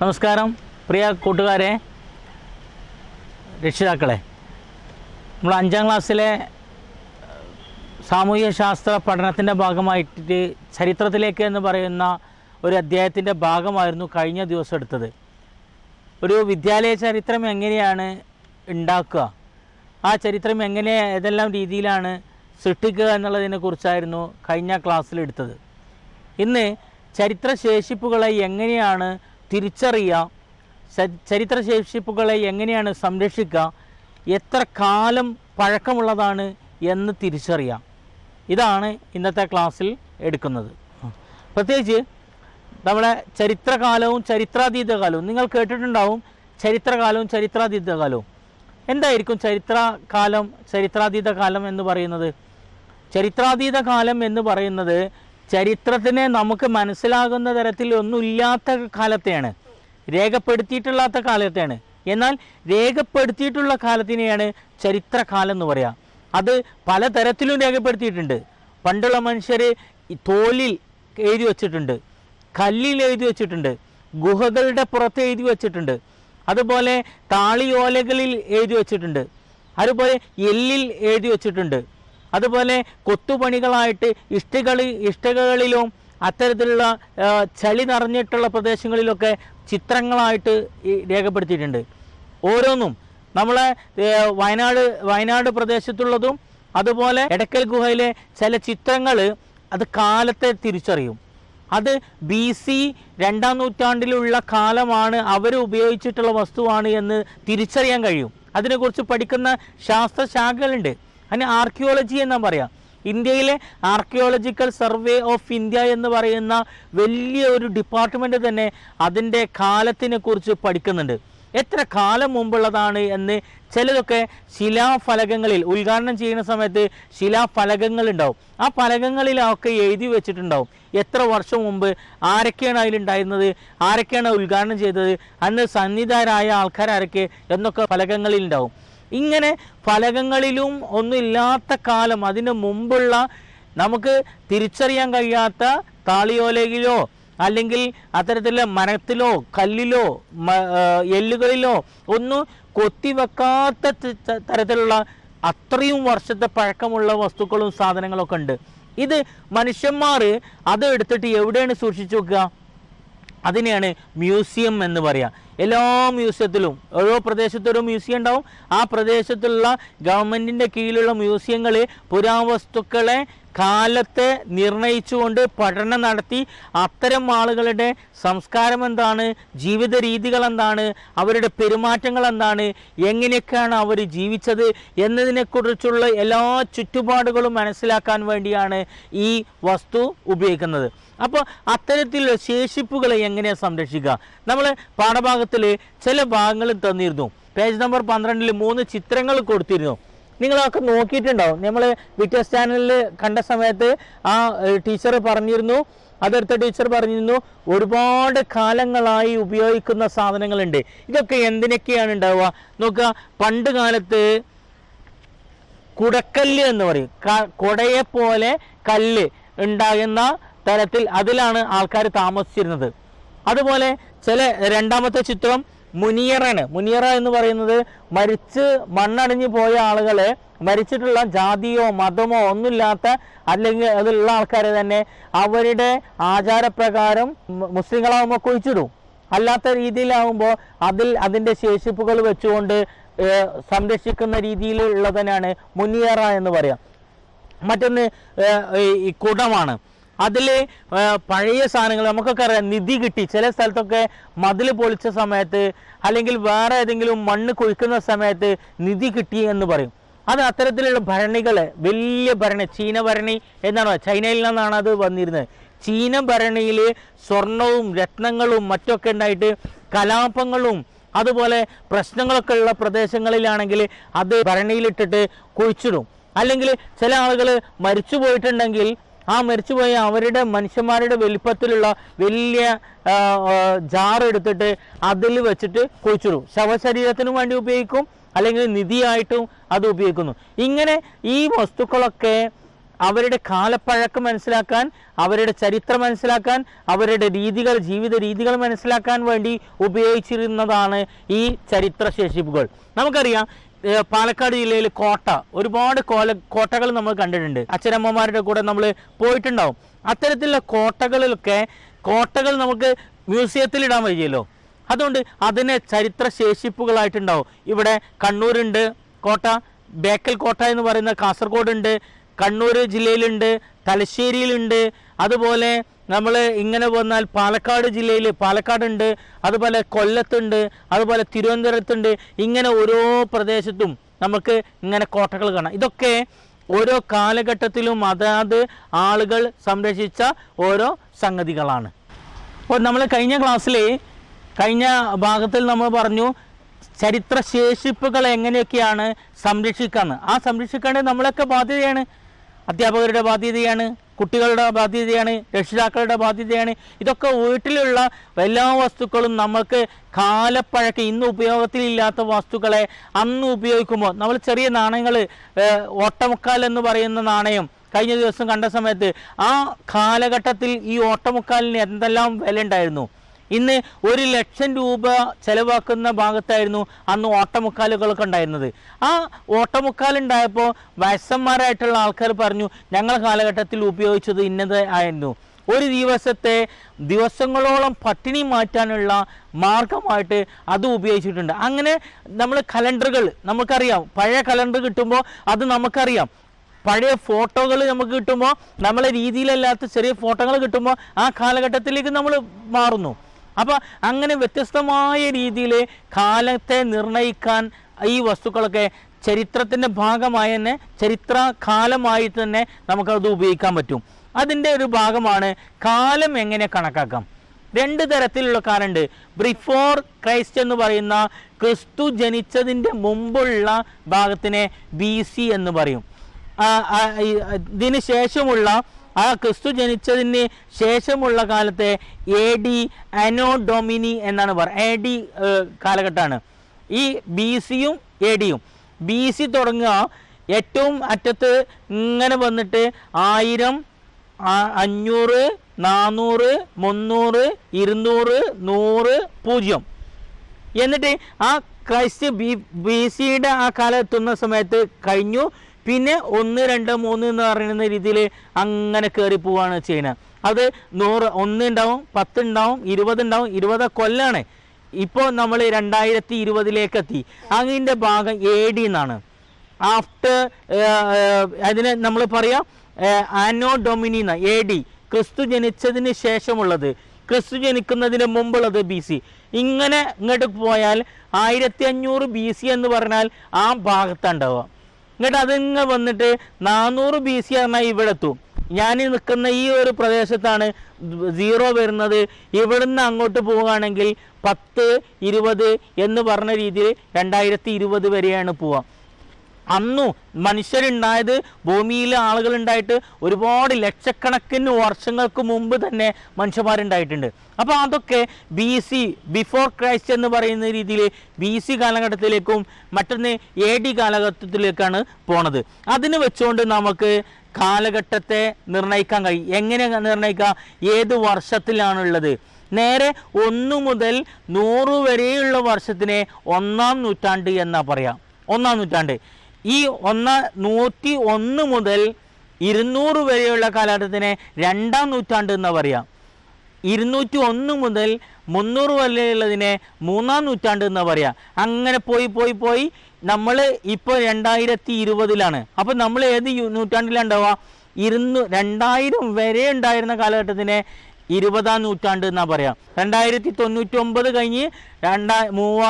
നമസ്കാരം. പ്രിയ കൂട്ടുകാരെ രക്ഷിതാക്കളെ നമ്മൾ അഞ്ചാം ക്ലാസ്സിലെ സാമൂഹ്യ ശാസ്ത്ര പഠനത്തിന്റെ ഭാഗമായിട്ട് ചരിത്രത്തിലേക്ക് എന്ന് പറയുന്ന ഒരു അധ്യായത്തിന്റെ ഭാഗമായിരുന്നു കഴിഞ്ഞ ദിവസം എടുത്തത്. ഒരു വിദ്യാലയ ചരിത്രം എങ്ങനെയാണ് ഉണ്ടാക്കുക? ആ ചരിത്രം എങ്ങനെ ഏതെല്ലാം രീതിയിലാണ് സൃഷ്ടിക്കുക എന്നുള്ളതിനെ കുറിച്ചായിരുന്നു കഴിഞ്ഞ ക്ലാസ്സിൽ എടുത്തത്. ഇന്ന് ചരിത്ര ശേഷിപ്പുകളെ എങ്ങനെയാണ് തിരിച്ചറിയുക ചരിത്ര ചരിത്രശേഷിപ്പുകളെ എങ്ങനെയാണ് സംരക്ഷിക്കുക എത്ര കാലം പഴക്കമുള്ളതാണ് എന്ന് തിരിച്ചറിയാം ഇതാണ് ഇന്നത്തെ ക്ലാസ്സിൽ എടുക്കുന്നത്. പ്രത്യേകിച്ച് നമ്മുടെ ചരിത്രകാലവും ചരിത്രാതീത കാലവും നിങ്ങൾ കേട്ടിട്ടുണ്ടാവും ചരിത്രകാലവും ചരിത്രാതീത കാലവും എന്തായിരിക്കും ചരിത്രകാലം ചരിത്രാതീത കാലം എന്ന് പറയുന്നത്? ചരിത്രാതീത കാലം എന്ന് പറയുന്നത് ചരിത്രത്തിനെ നമുക്ക് മനസ്സിലാകുന്ന തരത്തിൽ ഒന്നുമില്ലാത്ത കാലത്തെയാണ്. രേഖപ്പെടുത്തിയിട്ടില്ലാത്ത കാലത്തെയാണ്. എന്നാൽ രേഖപ്പെടുത്തിയിട്ടുള്ള കാലത്തിനെയാണ് ചരിത്രകാലം എന്ന് പറയുക അത് പലതരത്തിലും രേഖപ്പെടുത്തിയിട്ടുണ്ട്. പണ്ടുള്ള മനുഷ്യർ തോലിൽ എഴുതി വച്ചിട്ടുണ്ട്. കല്ലിൽ എഴുതി വച്ചിട്ടുണ്ട്. ഗുഹകളുടെ പുറത്ത് എഴുതി വച്ചിട്ടുണ്ട്. അതുപോലെ താളിയോലകളിൽ എഴുതി വച്ചിട്ടുണ്ട്. അതുപോലെ എല്ലിൽ എഴുതി വച്ചിട്ടുണ്ട്. അതുപോലെ കൊത്തുപണികളായിട്ട് ഇഷ്ടികളി ഇഷ്ടികകളിലും അത്തരത്തിലുള്ള ചളി നിറഞ്ഞിട്ടുള്ള പ്രദേശങ്ങളിലൊക്കെ ചിത്രങ്ങളായിട്ട് രേഖപ്പെടുത്തിയിട്ടുണ്ട്. ഓരോന്നും നമ്മളെ വയനാട് വയനാട് പ്രദേശത്തുള്ളതും അതുപോലെ എടക്കൽ ഗുഹയിലെ ചില ചിത്രങ്ങൾ അത് കാലത്തെ തിരിച്ചറിയും. അത് ബി സി രണ്ടാം നൂറ്റാണ്ടിലുള്ള കാലമാണ് അവർ ഉപയോഗിച്ചിട്ടുള്ള വസ്തുവാണ് എന്ന് തിരിച്ചറിയാൻ കഴിയും. അതിനെക്കുറിച്ച് പഠിക്കുന്ന ശാസ്ത്രശാഖകളുണ്ട്. അതിന് ആർക്കിയോളജി എന്നാ പറയാം. ഇന്ത്യയിലെ ആർക്കിയോളജിക്കൽ സർവേ ഓഫ് ഇന്ത്യ എന്ന് പറയുന്ന വലിയ ഒരു ഡിപ്പാർട്ട്മെന്റ് തന്നെ അതിന്റെ കാലത്തിനെ കുറിച്ച് പഠിക്കുന്നുണ്ട്. എത്ര കാലം മുമ്പുള്ളതാണ് എന്ന് ചിലതൊക്കെ ശിലാഫലകങ്ങളിൽ ഉദ്ഘാടനം ചെയ്യുന്ന സമയത്ത് ശിലാഫലകങ്ങൾ ഉണ്ടാവും ആ ഫലകങ്ങളിലൊക്കെ എഴുതി വെച്ചിട്ടുണ്ടാവും. എത്ര വർഷം മുമ്പ് ആരൊക്കെയാണ് അതിലുണ്ടായിരുന്നത് ആരൊക്കെയാണ് ഉദ്ഘാടനം ചെയ്തത് അന്ന് സന്നിധാരായ ആൾക്കാരൊക്കെ എന്നൊക്കെ ഫലകങ്ങളിൽ ഉണ്ടാവും ഇങ്ങനെ ഫലകങ്ങളിലും ഒന്നുമില്ലാത്ത കാലം അതിന് മുമ്പുള്ള നമുക്ക് തിരിച്ചറിയാൻ കഴിയാത്ത താളിയോലയിലോ അല്ലെങ്കിൽ അത്തരത്തിലുള്ള മരത്തിലോ കല്ലിലോ എല്ലുകളിലോ ഒന്നും കൊത്തിവെക്കാത്ത തരത്തിലുള്ള അത്രയും വർഷത്തെ പഴക്കമുള്ള വസ്തുക്കളും സാധനങ്ങളൊക്കെ ഉണ്ട്. ഇത് മനുഷ്യന്മാർ അത് എടുത്തിട്ട് എവിടെയാണ് സൂക്ഷിച്ചു വെക്കുക? അതിനെയാണ് മ്യൂസിയം എന്ന് പറയാം. എല്ലാ മ്യൂസിയത്തിലും ഓരോ പ്രദേശത്തും ഓരോ മ്യൂസിയം ഉണ്ടാവും. ആ പ്രദേശത്തുള്ള ഗവൺമെന്റിന്റെ കീഴിലുള്ള മ്യൂസിയങ്ങൾ പുരാവസ്തുക്കളെ കാലത്തെ നിർണയിച്ചുകൊണ്ട് പഠനം നടത്തി അത്തരം ആളുകളുടെ സംസ്കാരം എന്താണ് ജീവിത രീതികൾ എന്താണ് അവരുടെ പെരുമാറ്റങ്ങൾ എന്താണ് എങ്ങനെയൊക്കെയാണ് അവർ ജീവിച്ചത് എന്നതിനെക്കുറിച്ചുള്ള എല്ലാ ചുറ്റുപാടുകളും മനസ്സിലാക്കാൻ വേണ്ടിയാണ് ഈ വസ്തു ഉപയോഗിക്കുന്നത്. അപ്പോൾ അത്തരത്തിലുള്ള ശേഷിപ്പുകളെ എങ്ങനെ സംരക്ഷിക്കുക? നമ്മൾ പാഠഭാഗത്തിൽ ചില ഭാഗങ്ങൾ തന്നിരുന്നു. പേജ് നമ്പർ പന്ത്രണ്ടിൽ മൂന്ന് ചിത്രങ്ങൾ കൊടുത്തിരുന്നു. നിങ്ങളൊക്കെ നോക്കിയിട്ടുണ്ടാവും നമ്മൾ വിറ്റസ് ചാനലിൽ കണ്ട സമയത്ത് ആ ടീച്ചർ പറഞ്ഞിരുന്നു അതെടുത്ത ടീച്ചർ പറഞ്ഞിരുന്നു ഒരുപാട് കാലങ്ങളായി ഉപയോഗിക്കുന്ന സാധനങ്ങളുണ്ട്. ഇതൊക്കെ എന്തിനൊക്കെയാണ് ഉണ്ടാവുക? നോക്കുക പണ്ട് കാലത്ത് കുടക്കല്ല് എന്ന് പറയും. കുടയെ പോലെ കല്ല് ഉണ്ടാകുന്ന തരത്തിൽ അതിലാണ് ആൾക്കാർ താമസിച്ചിരുന്നത്. അതുപോലെ ചില രണ്ടാമത്തെ ചിത്രം മുനിയറാണ് മുനിയറ എന്ന് പറയുന്നത് മരിച്ച് മണ്ണടിഞ്ഞു പോയ ആളുകളെ മരിച്ചിട്ടുള്ള ജാതിയോ മതമോ ഒന്നുമില്ലാത്ത അല്ലെങ്കിൽ അതിലുള്ള ആൾക്കാരെ തന്നെ അവരുടെ ആചാരപ്രകാരം മുസ്ലിങ്ങളാവുമ്പോൾ കുഴിച്ചിടും. അല്ലാത്ത രീതിയിലാവുമ്പോൾ അതിൽ അതിന്റെ ശേഷിപ്പുകൾ വെച്ചുകൊണ്ട് സംരക്ഷിക്കുന്ന രീതിയിലുള്ളതിനാണ് മുനിയറ എന്ന് പറയാം. മറ്റൊന്ന് ഈ കുടമാണ്. അതിൽ പഴയ സാധനങ്ങൾ നമുക്കൊക്കെ അറിയാം നിധി കിട്ടി. ചില സ്ഥലത്തൊക്കെ മതിൽ പൊളിച്ച സമയത്ത് അല്ലെങ്കിൽ വേറെ ഏതെങ്കിലും മണ്ണ് കുഴിക്കുന്ന സമയത്ത് നിധി കിട്ടി എന്ന് പറയും. അത് അത്തരത്തിലുള്ള ഭരണികൾ വലിയ ഭരണി ചീന ഭരണി എന്നാണ് ചൈനയിൽ നിന്നാണ് അത് വന്നിരുന്നത്. ചീന ഭരണിയിൽ സ്വർണവും രത്നങ്ങളും മറ്റൊക്കെ ഉണ്ടായിട്ട് കലാപങ്ങളും അതുപോലെ പ്രശ്നങ്ങളൊക്കെ ഉള്ള പ്രദേശങ്ങളിലാണെങ്കിൽ അത് ഭരണിയിലിട്ടിട്ട് കുഴിച്ചിടും. അല്ലെങ്കിൽ ചില ആളുകൾ മരിച്ചു പോയിട്ടുണ്ടെങ്കിൽ ആ മരിച്ചുപോയ അവരുടെ മനുഷ്യന്മാരുടെ വലിപ്പത്തിലുള്ള വലിയ ജാർ എടുത്തിട്ട് അതിൽ വെച്ചിട്ട് കുഴിച്ചിടും. ശവശരീരത്തിനും വേണ്ടി ഉപയോഗിക്കും അല്ലെങ്കിൽ നിധിയായിട്ടും അത് ഉപയോഗിക്കുന്നു. ഇങ്ങനെ ഈ വസ്തുക്കളൊക്കെ അവരുടെ കാലപ്പഴക്കം മനസ്സിലാക്കാൻ അവരുടെ ചരിത്രം മനസ്സിലാക്കാൻ അവരുടെ രീതികൾ ജീവിത രീതികൾ മനസ്സിലാക്കാൻ വേണ്ടി ഉപയോഗിച്ചിരുന്നതാണ് ഈ ചരിത്ര ശേഷിപ്പുകൾ നമുക്കറിയാം പാലക്കാട് ജില്ലയിൽ കോട്ട. ഒരുപാട് കോല കോട്ടകൾ നമ്മൾ കണ്ടിട്ടുണ്ട്. അച്ഛനമ്മമാരുടെ കൂടെ നമ്മൾ പോയിട്ടുണ്ടാവും. അത്തരത്തിലുള്ള കോട്ടകളിലൊക്കെ കോട്ടകൾ നമുക്ക് മ്യൂസിയത്തിൽ ഇടാൻ വയ്യല്ലോ അതുകൊണ്ട് അതിനെ ചരിത്ര ശേഷിപ്പുകളായിട്ടുണ്ടാവും. ഇവിടെ കണ്ണൂരുണ്ട് കോട്ട ബേക്കൽ കോട്ട എന്ന് പറയുന്ന കാസർഗോഡ് ഉണ്ട് കണ്ണൂർ ജില്ലയിലുണ്ട് തലശ്ശേരിയിലുണ്ട് അതുപോലെ നമ്മൾ ഇങ്ങനെ വന്നാൽ പാലക്കാട് ജില്ലയിൽ പാലക്കാടുണ്ട് അതുപോലെ കൊല്ലത്തുണ്ട് അതുപോലെ തിരുവനന്തപുരത്തുണ്ട്. ഇങ്ങനെ ഓരോ പ്രദേശത്തും നമുക്ക് ഇങ്ങനെ കോട്ടകൾ കാണാം. ഇതൊക്കെ ഓരോ കാലഘട്ടത്തിലും അതാത് ആളുകൾ സംരക്ഷിച്ച ഓരോ സംഗതികളാണ്. അപ്പോൾ നമ്മൾ കഴിഞ്ഞ ക്ലാസ്സിൽ കഴിഞ്ഞ ഭാഗത്തിൽ നമ്മൾ പറഞ്ഞു ചരിത്ര ശേഷിപ്പുകൾ എങ്ങനെയൊക്കെയാണ് സംരക്ഷിക്കാന്ന്. ആ സംരക്ഷിക്കേണ്ടത് നമ്മളൊക്കെ ബാധ്യതയാണ്. അധ്യാപകരുടെ ബാധ്യതയാണ്. കുട്ടികളുടെ ബാധ്യതയാണ് രക്ഷിതാക്കളുടെ ബാധ്യതയാണ്. ഇതൊക്കെ വീട്ടിലുള്ള എല്ലാ വസ്തുക്കളും നമ്മൾക്ക് കാലപ്പഴക്കം ഇന്ന് ഉപയോഗത്തിലില്ലാത്ത വസ്തുക്കളെ അന്ന് ഉപയോഗിക്കുമ്പോൾ നമ്മൾ ചെറിയ നാണയങ്ങൾ ഓട്ടമുക്കാൽ എന്ന് പറയുന്ന നാണയം കഴിഞ്ഞ ദിവസം കണ്ട സമയത്ത് ആ കാലഘട്ടത്തിൽ ഈ ഓട്ടമുക്കാലിന് എന്തെല്ലാം വില ഉണ്ടായിരുന്നു? ഇന്ന് ഒരു ലക്ഷം രൂപ ചെലവാക്കുന്ന ഭാഗത്തായിരുന്നു അന്ന് ഓട്ടമുക്കാലുകളൊക്കെ ഉണ്ടായിരുന്നത്. ആ ഓട്ടമുക്കാലുണ്ടായപ്പോൾ വയസ്സന്മാരായിട്ടുള്ള ആൾക്കാർ പറഞ്ഞു ഞങ്ങൾ കാലഘട്ടത്തിൽ ഉപയോഗിച്ചത് ഇന്നത് ആയിരുന്നു. ഒരു ദിവസത്തെ ദിവസങ്ങളോളം പട്ടിണി മാറ്റാനുള്ള മാർഗമായിട്ട് അത് ഉപയോഗിച്ചിട്ടുണ്ട്. അങ്ങനെ നമ്മൾ കലണ്ടറുകൾ നമുക്കറിയാം. പഴയ കലണ്ടർ കിട്ടുമ്പോൾ അത് നമുക്കറിയാം. പഴയ ഫോട്ടോകൾ നമുക്ക് കിട്ടുമ്പോൾ നമ്മളെ രീതിയിലല്ലാത്ത ചെറിയ ഫോട്ടോകൾ കിട്ടുമ്പോൾ ആ കാലഘട്ടത്തിലേക്ക് നമ്മൾ മാറുന്നു. അപ്പോൾ അങ്ങനെ വ്യത്യസ്തമായ രീതിയിൽ കാലത്തെ നിർണയിക്കാൻ ഈ വസ്തുക്കളൊക്കെ ചരിത്രത്തിന്റെ ഭാഗമായി തന്നെ ചരിത്ര കാലമായിട്ട് തന്നെ നമുക്കത് ഉപയോഗിക്കാൻ പറ്റും. അതിന്റെ ഒരു ഭാഗമാണ് കാലം എങ്ങനെ കണക്കാക്കാം. രണ്ട് തരത്തിലുള്ള കാലുണ്ട് ബിഫോർ ക്രൈസ്റ്റ് എന്ന് പറയുന്ന ക്രിസ്തു ജനിച്ചതിന്റെ മുമ്പുള്ള ഭാഗത്തിനെ ബി സി എന്ന് പറയും. ഇതിന് ശേഷമുള്ള ആ ക്രിസ്തു ജനിച്ചതിന് ശേഷമുള്ള കാലത്തെ എ ഡി അനോ ഡൊമിനി എന്നാണ് പറയുക എ ഡി കാലഘട്ടമാണ്. ഈ ബി സിയും എ ഡിയും ബി സി തുടങ്ങുക ഏറ്റവും അറ്റത്ത് ഇങ്ങനെ വന്നിട്ട് ആയിരം അഞ്ഞൂറ് നാനൂറ് മുന്നൂറ് ഇരുന്നൂറ് നൂറ് പൂജ്യം. എന്നിട്ട് ആ ക്രൈസ്റ്റ് ബി ബി സിയുടെ ആ കാലം എത്തുന്ന സമയത്ത് കഴിഞ്ഞു. പിന്നെ ഒന്ന് രണ്ട് മൂന്ന് എന്ന് പറയുന്ന രീതിയിൽ അങ്ങനെ കയറി പോവാണ് ചെയ്യുന്നത് അത് നൂറ് ഒന്ന് ഉണ്ടാവും പത്ത് ഉണ്ടാവും ഇരുപത് കൊല്ലാണ്. ഇപ്പോൾ നമ്മൾ രണ്ടായിരത്തി ഇരുപതിലേക്ക് എത്തി. അതിന്റെ ഭാഗം എ ഡി എന്നാണ് ആഫ്റ്റർ അതിന് നമ്മൾ പറയാം ആനോ ഡൊമിനി എന്ന എ ഡി ക്രിസ്തു ജനിച്ചതിന് ശേഷമുള്ളത്. ക്രിസ്തു ജനിക്കുന്നതിന് മുമ്പുള്ളത് ബി സി ഇങ്ങനെ ഇങ്ങോട്ട് പോയാൽ ആയിരത്തി അഞ്ഞൂറ് ബി സി എന്ന് പറഞ്ഞാൽ ആ ഭാഗത്തുണ്ടാവുക എന്നിട്ട് അതിങ്ങ് വന്നിട്ട് നാനൂറ് ബി സി പറഞ്ഞാൽ ഇവിടെ എത്തും. ഞാൻ നിൽക്കുന്ന ഈ ഒരു പ്രദേശത്താണ് സീറോ വരുന്നത്. ഇവിടുന്ന് അങ്ങോട്ട് പോവുകയാണെങ്കിൽ പത്ത് ഇരുപത് എന്ന് പറഞ്ഞ രീതിയിൽ രണ്ടായിരത്തി ഇരുപത് വരെയാണ് പോവുക അന്നു മനുഷ്യരുണ്ടായത് ഭൂമിയിലെ ആളുകളുണ്ടായിട്ട് ഒരുപാട് ലക്ഷക്കണക്കിന് വർഷങ്ങൾക്ക് മുമ്പ് തന്നെ മനുഷ്യന്മാരുണ്ടായിട്ടുണ്ട്. അപ്പോൾ അതൊക്കെ ബി സി ബിഫോർ ക്രൈസ്റ്റ് എന്ന് പറയുന്ന രീതിയിൽ ബി സി കാലഘട്ടത്തിലേക്കും മറ്റൊന്ന് എ ഡി കാലഘട്ടത്തിലേക്കാണ് പോണത്. അതിന് വെച്ചുകൊണ്ട് നമുക്ക് കാലഘട്ടത്തെ നിർണയിക്കാൻ കഴിയും എങ്ങനെ നിർണയിക്കാം? ഏത് വർഷത്തിലാണുള്ളത്? നേരെ ഒന്ന് മുതൽ നൂറ് വരെയുള്ള വർഷത്തിനെ ഒന്നാം നൂറ്റാണ്ട് എന്നാ പറയാം? ഒന്നാം നൂറ്റാണ്ട്. ഈ ഒന്ന് നൂറ്റി ഒന്ന് മുതൽ ഇരുന്നൂറ് വരെയുള്ള കാലഘട്ടത്തിനെ രണ്ടാം നൂറ്റാണ്ട് എന്ന് പറയാം. ഇരുന്നൂറ്റി ഒന്ന് മുതൽ മുന്നൂറ് വരെയുള്ളതിനെ മൂന്നാം നൂറ്റാണ്ട് എന്ന് പറയാം. അങ്ങനെ പോയി പോയി പോയി നമ്മൾ ഇപ്പോൾ രണ്ടായിരത്തി ഇരുപതിലാണ്. അപ്പോൾ നമ്മൾ ഏത് നൂറ്റാണ്ടിലാണ് ഉണ്ടാവുക? ഇരുന്നൂ രണ്ടായിരം വരെ ഉണ്ടായിരുന്ന കാലഘട്ടത്തിനെ ഇരുപതാം നൂറ്റാണ്ട് എന്നാ പറയാം. രണ്ടായിരത്തി തൊണ്ണൂറ്റി ഒമ്പത് കഴിഞ്ഞ് രണ്ടാ മൂവ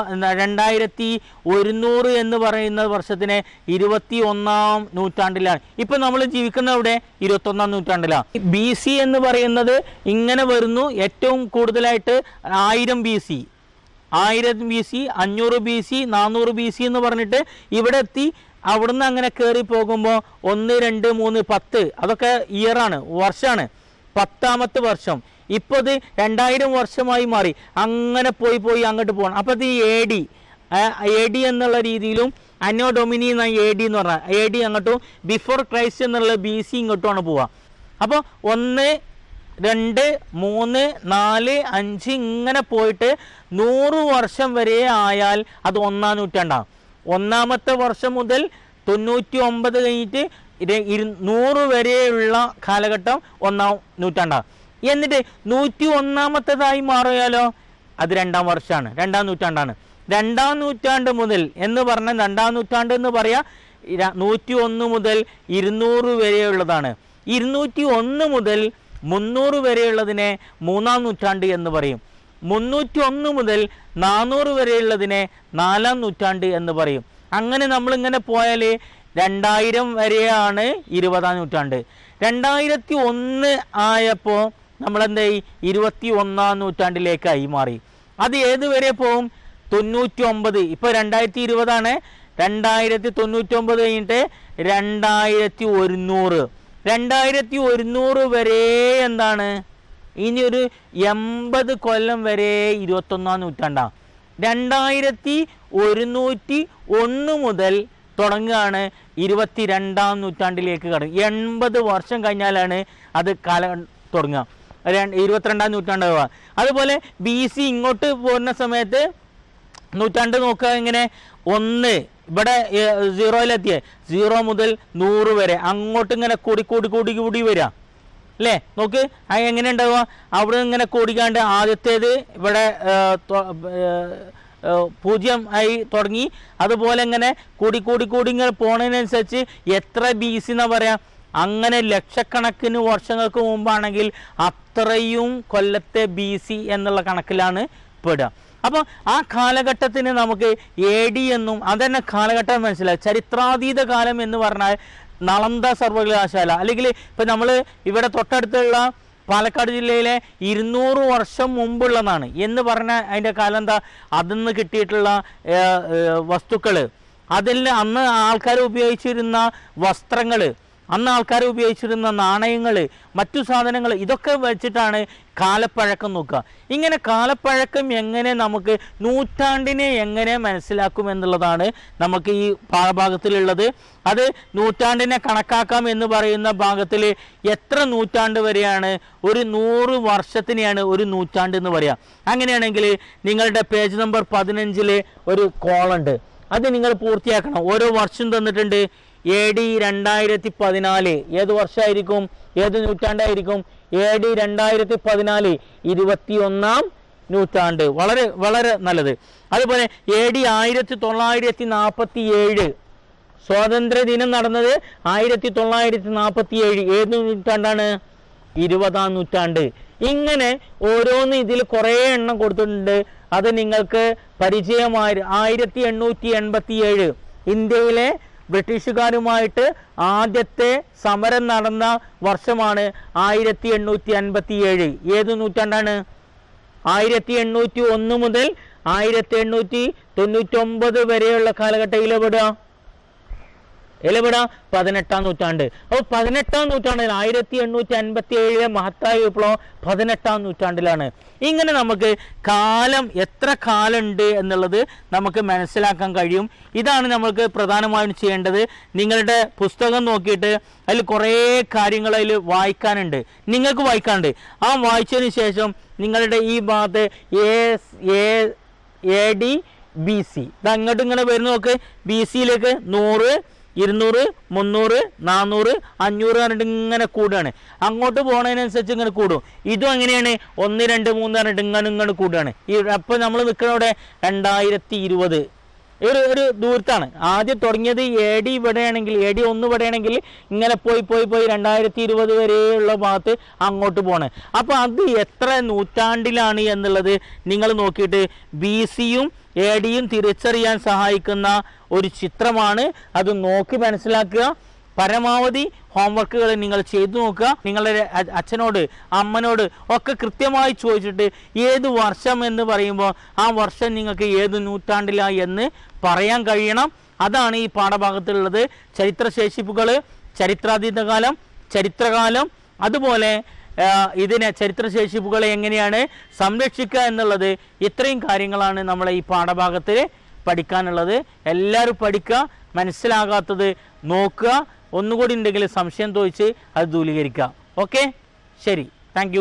രണ്ടായിരത്തി ഒരുന്നൂറ് എന്ന് പറയുന്ന വർഷത്തിനെ ഇരുപത്തി ഒന്നാം നൂറ്റാണ്ടിലാണ്. ഇപ്പം നമ്മൾ ജീവിക്കുന്ന ഇവിടെ ഇരുപത്തൊന്നാം നൂറ്റാണ്ടിലാണ് ബി സി എന്ന് പറയുന്നത് ഇങ്ങനെ വരുന്നു. ഏറ്റവും കൂടുതലായിട്ട് ആയിരം ബി സി. ആയിരം ബി സി അഞ്ഞൂറ് ബി സി നാനൂറ് ബി സി എന്ന് പറഞ്ഞിട്ട് ഇവിടെ എത്തി. അവിടുന്ന് അങ്ങനെ കയറി പോകുമ്പോൾ ഒന്ന് രണ്ട് മൂന്ന് പത്ത്. അതൊക്കെ ഇയറാണ് വർഷമാണ് പത്താമത്തെ വർഷം. ഇപ്പോൾ ഇത് രണ്ടായിരം വർഷമായി മാറി. അങ്ങനെ പോയി പോയി അങ്ങോട്ട് പോകണം അപ്പോൾ ഈ എ ഡി എ ഡി എന്നുള്ള രീതിയിലും അന്നോ ഡൊമിനി എന്ന എ ഡി എന്ന് പറഞ്ഞാൽ എ ഡി അങ്ങോട്ടും ബിഫോർ ക്രൈസ്റ്റ് എന്നുള്ള ബി സി ഇങ്ങോട്ടുമാണ് പോവുക അപ്പോൾ ഒന്ന് രണ്ട് മൂന്ന് നാല് അഞ്ച് ഇങ്ങനെ പോയിട്ട് നൂറ് വർഷം വരെ ആയാൽ അത് ഒന്നാം നൂറ്റാണ്ടാണ് ഒന്നാമത്തെ വർഷം മുതൽ തൊണ്ണൂറ്റി ഒമ്പത് കഴിഞ്ഞിട്ട് നൂറ് വരെയുള്ള കാലഘട്ടം ഒന്നാം നൂറ്റാണ്ടാണ് എന്നിട്ട് നൂറ്റി ഒന്നാമത്തേതായി മാറിയാലോ? അത് രണ്ടാം വർഷമാണ് രണ്ടാം നൂറ്റാണ്ടാണ്. രണ്ടാം നൂറ്റാണ്ട് മുതൽ എന്ന് പറഞ്ഞാൽ രണ്ടാം നൂറ്റാണ്ട് എന്ന് പറയാ നൂറ്റി ഒന്ന് മുതൽ ഇരുന്നൂറ് വരെയുള്ളതാണ്. ഇരുന്നൂറ്റി ഒന്ന് മുതൽ മുന്നൂറ് വരെയുള്ളതിനെ മൂന്നാം നൂറ്റാണ്ട് എന്ന് പറയും. മുന്നൂറ്റി ഒന്ന് മുതൽ നാനൂറ് വരെയുള്ളതിനെ നാലാം നൂറ്റാണ്ട് എന്ന് പറയും. അങ്ങനെ നമ്മളിങ്ങനെ പോയാൽ രണ്ടായിരം വരെയാണ് ഇരുപതാം നൂറ്റാണ്ട്. രണ്ടായിരത്തി ഒന്ന് ആയപ്പോൾ നമ്മളെന്തായി? ഇരുപത്തി ഒന്നാം നൂറ്റാണ്ടിലേക്കായി മാറി. അത് ഏത് വരെ പോവും? തൊണ്ണൂറ്റി ഒമ്പത് ഇപ്പോൾ രണ്ടായിരത്തി ഇരുപതാണ് രണ്ടായിരത്തി തൊണ്ണൂറ്റി ഒമ്പത് കഴിഞ്ഞിട്ട് രണ്ടായിരത്തി ഒരുന്നൂറ് രണ്ടായിരത്തി ഒരുന്നൂറ് വരെ എന്താണ്? ഇനി ഒരു എൺപത് കൊല്ലം വരെ ഇരുപത്തൊന്നാം നൂറ്റാണ്ടാണ് രണ്ടായിരത്തി ഒരുന്നൂറ്റി ഒന്ന് മുതൽ തുടങ്ങുകയാണ് ഇരുപത്തി രണ്ടാം നൂറ്റാണ്ടിലേക്ക് കടന്നു എൺപത് വർഷം കഴിഞ്ഞാലാണ് അത് കാലം തുടങ്ങുക. ഇരുപത്തിരണ്ടാം നൂറ്റാണ്ടാവുക. അതുപോലെ ബി സി ഇങ്ങോട്ട് പോരുന്ന സമയത്ത് നൂറ്റാണ്ട് നോക്കുക ഇങ്ങനെ ഒന്ന് ഇവിടെ സീറോയിലെത്തിയ. സീറോ മുതൽ നൂറ് വരെ. അങ്ങോട്ട് ഇങ്ങനെ കൂടി കൂടി കൂടി കൂടി വരിക. അല്ലേ? നോക്ക് എങ്ങനെ ഉണ്ടാവുക? അവിടെ ഇങ്ങനെ കൂടിക്കാണ്ട് ആദ്യത്തേത് ഇവിടെ പൂജ്യം ആയി തുടങ്ങി. അതുപോലെ ഇങ്ങനെ കൂടി കൂടി കൂടി ഇങ്ങനെ പോണതിനനുസരിച്ച് എത്ര ബി സി എന്നാ പറയാ? അങ്ങനെ ലക്ഷക്കണക്കിന് വർഷങ്ങൾക്ക് മുമ്പാണെങ്കിൽ അത്രയും കൊല്ലത്തെ ബി സി എന്നുള്ള കണക്കിലാണ് പെടുക അപ്പോൾ ആ കാലഘട്ടത്തിന് നമുക്ക് എ ഡി എന്നും അതന്നെ കാലഘട്ടം മനസ്സിലായി. ചരിത്രാതീത കാലം എന്ന് പറഞ്ഞാൽ നളന്ദ സർവകലാശാല അല്ലെങ്കിൽ ഇപ്പം നമ്മൾ ഇവിടെ തൊട്ടടുത്തുള്ള പാലക്കാട് ജില്ലയിലെ ഇരുന്നൂറ് വർഷം മുമ്പുള്ളതാണ്. എന്ന് പറഞ്ഞാൽ അതിന്റെ കാലം എന്താ? അതിൽ നിന്ന് കിട്ടിയിട്ടുള്ള വസ്തുക്കൾ അതിൽ അന്ന് ആൾക്കാർ ഉപയോഗിച്ചിരുന്ന വസ്ത്രങ്ങൾ അന്ന് ആൾക്കാർ ഉപയോഗിച്ചിരുന്ന നാണയങ്ങൾ മറ്റു സാധനങ്ങൾ ഇതൊക്കെ വെച്ചിട്ടാണ് കാലപ്പഴക്കം നോക്കുക. ഇങ്ങനെ കാലപ്പഴക്കം എങ്ങനെ നമുക്ക് നൂറ്റാണ്ടിനെ എങ്ങനെ മനസ്സിലാക്കും എന്നുള്ളതാണ് നമുക്ക് ഈ പാഠഭാഗത്തിലുള്ളത് അത് നൂറ്റാണ്ടിനെ കണക്കാക്കാം എന്ന് പറയുന്ന ഭാഗത്തിൽ എത്ര നൂറ്റാണ്ട് വരെയാണ്? ഒരു നൂറ് വർഷത്തിനെയാണ് ഒരു നൂറ്റാണ്ട് എന്ന് പറയുക അങ്ങനെയാണെങ്കിൽ നിങ്ങളുടെ പേജ് നമ്പർ പതിനഞ്ചിൽ ഒരു കോളുണ്ട്. അത് നിങ്ങൾ പൂർത്തിയാക്കണം. ഓരോ വർഷം തന്നിട്ടുണ്ട്. എ ഡി രണ്ടായിരത്തി പതിനാല് ഏത് വർഷമായിരിക്കും ഏത് നൂറ്റാണ്ടായിരിക്കും? എ ഡി രണ്ടായിരത്തി പതിനാല് ഇരുപത്തി ഒന്നാം നൂറ്റാണ്ട്. വളരെ വളരെ നല്ലത്. അതുപോലെ എ ഡി ആയിരത്തി തൊള്ളായിരത്തി നാൽപ്പത്തി ഏഴ് സ്വാതന്ത്ര്യ ദിനം നടന്നത് ആയിരത്തി തൊള്ളായിരത്തി നാൽപ്പത്തി ഏഴ് ഏത് നൂറ്റാണ്ടാണ്? ഇരുപതാം നൂറ്റാണ്ട്. ഇങ്ങനെ ഓരോന്ന് ഇതിൽ കുറേ എണ്ണം കൊടുത്തിട്ടുണ്ട്. അത് നിങ്ങൾക്ക് പരിചയമായി. ആയിരത്തി എണ്ണൂറ്റി എൺപത്തി ഏഴ് ഇന്ത്യയിലെ ബ്രിട്ടീഷുകാരുമായിട്ട് ആദ്യത്തെ സമരം നടന്ന വർഷമാണ് ആയിരത്തി എണ്ണൂറ്റി അൻപത്തി ഏഴ് ഏത് നൂറ്റാണ്ടാണ്? ആയിരത്തി എണ്ണൂറ്റി ഒന്ന് മുതൽ ആയിരത്തി എണ്ണൂറ്റി തൊണ്ണൂറ്റൊമ്പത് വരെയുള്ള കാലഘട്ടം ഇലപെടുക ഇലപെടുക പതിനെട്ടാം നൂറ്റാണ്ട്. അപ്പോൾ പതിനെട്ടാം നൂറ്റാണ്ടിൽ ആയിരത്തി എണ്ണൂറ്റി അൻപത്തി ഏഴിലെ മഹത്തായ വിപ്ലവം പതിനെട്ടാം നൂറ്റാണ്ടിലാണ്. ഇങ്ങനെ നമുക്ക് കാലം എത്ര കാലമുണ്ട് എന്നുള്ളത് നമുക്ക് മനസ്സിലാക്കാൻ കഴിയും. ഇതാണ് നമുക്ക് പ്രധാനമായും ചെയ്യേണ്ടത്. നിങ്ങളുടെ പുസ്തകം നോക്കിയിട്ട് അതിൽ കുറേ കാര്യങ്ങൾ അതിൽ വായിക്കാനുണ്ട്. നിങ്ങൾക്ക് വായിക്കാനുണ്ട്. ആ വായിച്ചതിന് ശേഷം നിങ്ങളുടെ ഈ ഭാഗത്ത് എ ഡി ബി സി. ഇത് ഇങ്ങനെ വരുന്ന നോക്ക്. ബി സിയിലേക്ക് നൂറ് ഇരുന്നൂറ് മുന്നൂറ് നാനൂറ് അഞ്ഞൂറ് പറഞ്ഞിട്ട് ഇങ്ങനെ കൂടുകയാണ് അങ്ങോട്ട് പോകുന്നതിനനുസരിച്ച് ഇങ്ങനെ കൂടും. ഇതും എങ്ങനെയാണ്? ഒന്ന് രണ്ട് മൂന്ന് പറഞ്ഞിട്ട് ഇങ്ങനെ ഇങ്ങനെ കൂടുകയാണ് ഈ അപ്പോൾ നമ്മൾ നിൽക്കുന്ന ഇവിടെ രണ്ടായിരത്തി ഇരുപത് ഒരു ഒരു ദൂരത്താണ്. ആദ്യം തുടങ്ങിയത് എ ഡി ഇവിടെയാണെങ്കിൽ എ ഡി ഒന്ന് ഇവിടെയാണെങ്കിൽ ഇങ്ങനെ പോയി പോയി പോയി രണ്ടായിരത്തി ഇരുപത് വരെയുള്ള ഭാഗത്ത് അങ്ങോട്ട് പോണ്. അപ്പോൾ അത് എത്ര നൂറ്റാണ്ടിലാണ് എന്നുള്ളത് നിങ്ങൾ നോക്കിയിട്ട് ബി സിയും ഡിയും തിരിച്ചറിയാൻ സഹായിക്കുന്ന ഒരു ചിത്രമാണ്. അത് നോക്കി മനസ്സിലാക്കുക. പരമാവധി ഹോംവർക്കുകൾ നിങ്ങൾ ചെയ്തു നോക്കുക. നിങ്ങളുടെ അച്ഛനോട് അമ്മനോട് ഒക്കെ കൃത്യമായി ചോദിച്ചിട്ട് ഏത് വർഷം എന്ന് പറയുമ്പോൾ ആ വർഷം നിങ്ങൾക്ക് ഏത് നൂറ്റാണ്ടിലായി എന്ന് പറയാൻ കഴിയണം. അതാണ് ഈ പാഠഭാഗത്തുള്ളത് ചരിത്രശേഷിപ്പുകൾ ചരിത്രാതീത കാലം ചരിത്രകാലം അതുപോലെ ഇതിനെ ചരിത്രശേഷിപ്പുകളെ എങ്ങനെയാണ് സംരക്ഷിക്കുക എന്നുള്ളത് ഇത്രയും കാര്യങ്ങളാണ് നമ്മളെ ഈ പാഠഭാഗത്തിൽ പഠിക്കാനുള്ളത്. എല്ലാവരും പഠിക്കുക മനസ്സിലാകാത്തത് നോക്കുക. ഒന്നുകൂടി ഉണ്ടെങ്കിൽ സംശയം തോന്നിച്ച് അത് ദൂലീകരിക്കുക ഓക്കെ? ശരി. താങ്ക്